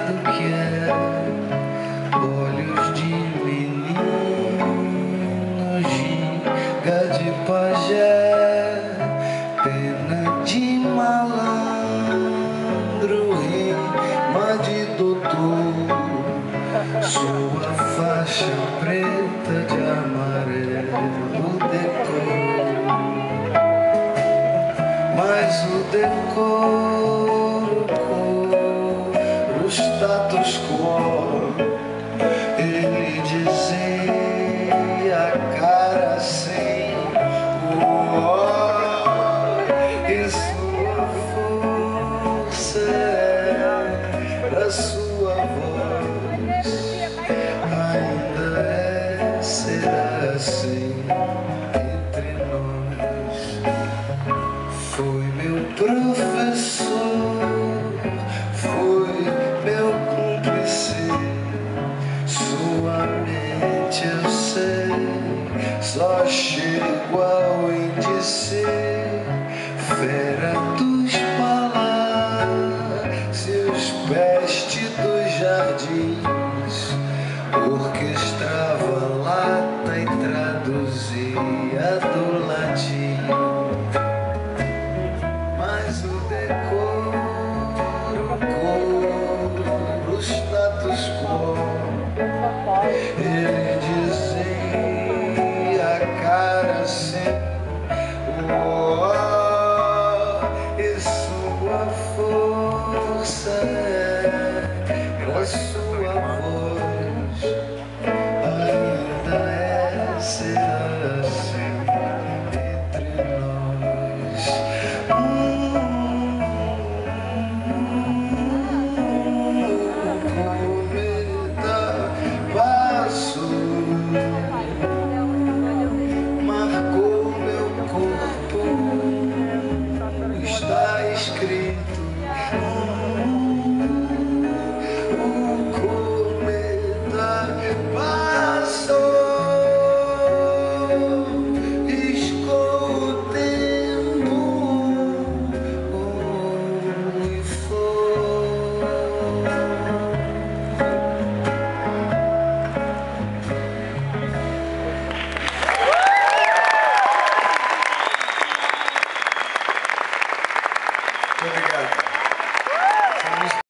do que é olhos de menino, ginga de pajé, pena de malandro, rima de doutor, sua faixa preta de amarelo decor, mas o decor. status Ele dizia cara sem E sua força é era sua voz. Ainda é, será assim. Sua mente eu sei, só chego ao índice, fera dos palácios, peste dos jardins, orquestrava lata e traduzia do latim. Mas o decoro, o status quo. Ele dizia, cara sempre, oh, e sua força. Obrigado.